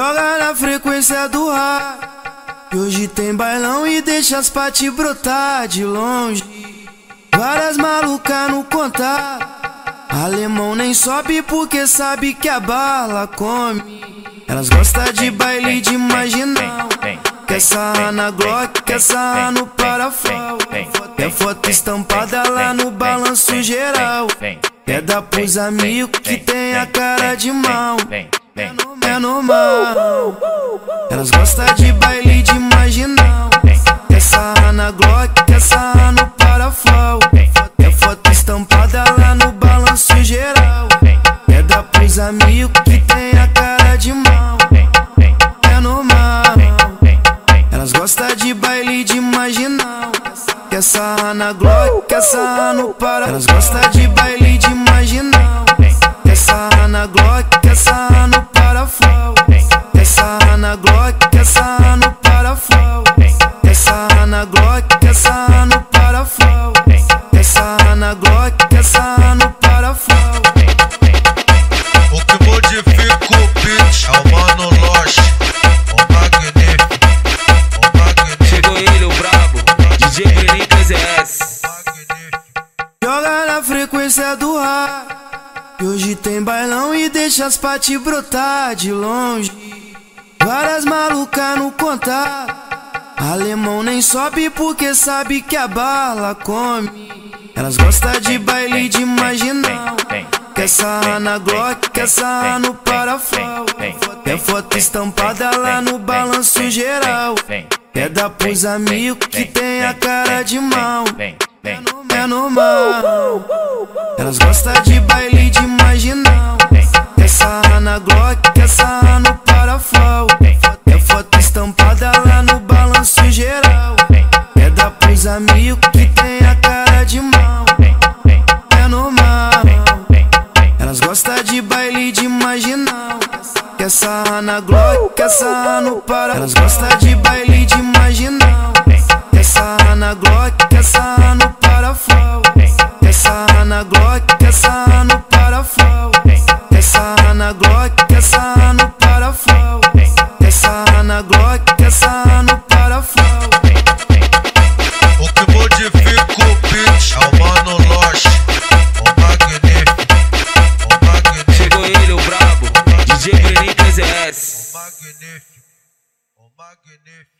Joga na frequência do ar. E hoje tem bailão e deixa as pati brotar de longe. Várias malucas no contar. Alemão nem sobe porque sabe que a bala come. Elas gostam de baile de marginal. Quer sarrar na Glock, quer sarrar no parafal. Quer foto estampada lá no balanço geral. Quer dar pros amigos que tem a cara de mal é normal. Elas gostam de baile de marginal. Quer sarrar na Glock, sarrar no parafal. Quer foto estampada lá no balanço geral. Quer dar pros amigos que tem a cara de mal. É normal. Elas gostam de baile de marginal. Quer sarrar na Glock, sarrar no parafal. Elas gostam de baile de marginal. Na frequência do ar. E hoje tem bailão e deixa as pati brotar de longe. Várias malucas no contar. Alemão nem sobe porque sabe que a bala come. Elas gostam de baile de marginal. Quer sarrar na Glock, quer sarrar no parafal. Quer foto estampada lá no balanço geral. Quer dar pros amigos que tem a cara de mal. É normal. Elas gostam de baile de marginal. Quer sarrar na Glock, quer sarrar no parafal. Quer foto estampada lá no balanço geral. Quer dar pros amigos que tem a cara de mal. É normal. Elas gostam de baile de marginal. Quer sarrar na Glock, quer sarrar no parafal. Elas gostam de baile de marginal. Glock, essa no parafal. Essa na Glock, essa no parafal. O que modifica o beat é o Mano Loche, o Magnífico, o Magnífico. Chegou ele, o brabo, DJ Brenin 3S. O Magnífico, o Magnífico.